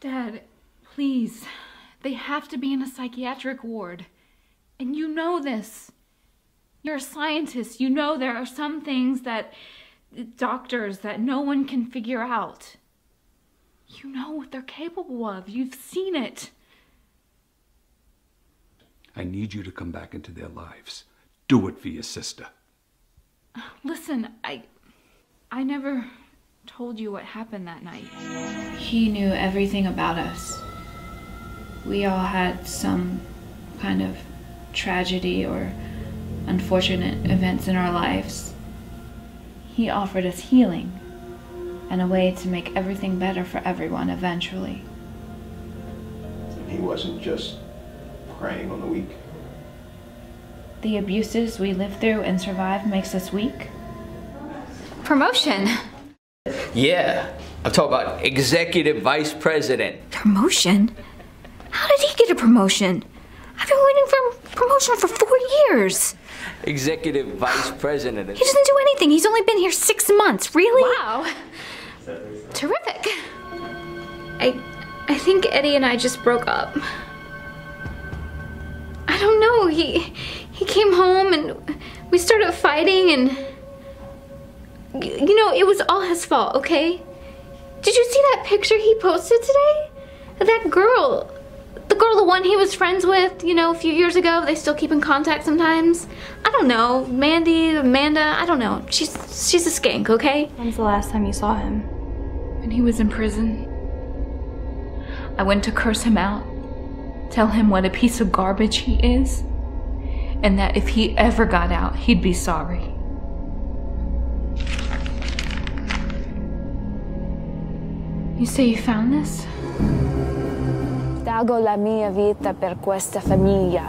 Dad, please. They have to be in a psychiatric ward. And you know this. You're a scientist. You know there are some things that doctors that no one can figure out. You know what they're capable of. You've seen it. I need you to come back into their lives. Do it for your sister. Listen, I I never told you what happened that night. He knew everything about us. We all had some kind of tragedy or unfortunate events in our lives. He offered us healing and a way to make everything better for everyone eventually. He wasn't just preying on the weak. The abuses we live through and survive makes us weak. Promotion. Yeah, I'm talking about executive vice president. Promotion? How did he get a promotion? I've been waiting for a promotion for four years. Executive vice president. He doesn't do anything. He's only been here six months. Really? Wow. Terrific. I I think Eddie and I just broke up. I don't know. He he came home and we started fighting and you know, it was all his fault, okay? Did you see that picture he posted today? That girl, the girl, the one he was friends with, you know, a few years ago. They still keep in contact sometimes. I don't know, Mandy, Amanda. I don't know. She's she's a skank, okay? When's the last time you saw him? When he was in prison, I went to curse him out, tell him what a piece of garbage he is, and that if he ever got out, he'd be sorry. You say you found this? Dago la mia vita per questa famiglia.